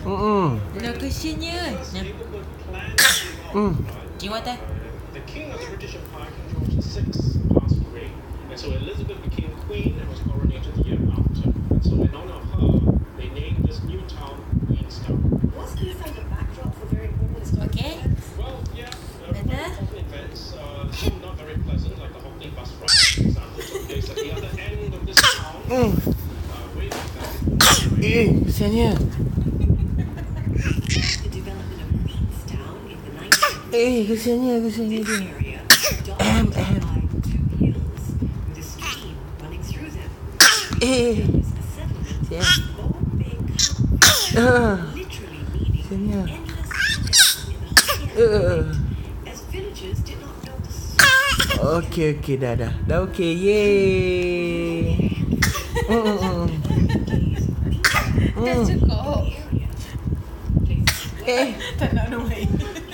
Hmm. Lah kesiannya. Nah, Hmm. want that? The king of the British Empire, King George VI, passed away, and so Elizabeth became queen and was coronated the year after. And so, in honor of her, they named this new town Queenstown. Wasn't this like a backdrop for very important historic Okay. events? Well, yeah, uh, events, uh, some not very pleasant, like the Hockney bus ride, for example, took place at the other end of this town, Hmm. uh, way back then. Eh, kesiannya. Depths in the Uh. hot as villagers did not know the source Okey, okey, dah, dah. Dah okey. Yeay. Hmm, hmm, hmm. Dah cukup. Eh. Tak nak air.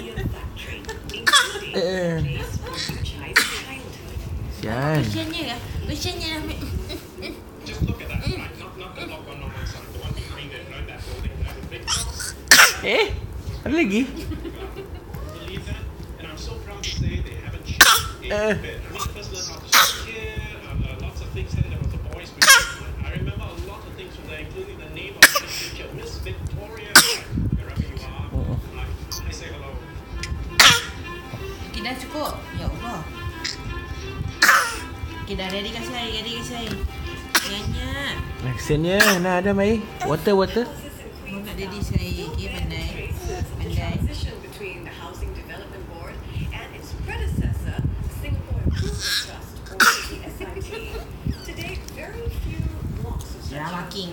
Eh. Sian. Kesiannya lah. Kesiannya lah. Just look at that, Dah cukup. Ya Allah. Okay, dah ready kasih air. Ready kasih air. Kesiannya. Nah, kesiannya. Nah, ada mai. Water, water. Mau nak ready air. Okay, pandai. Pandai. such Drama houses King.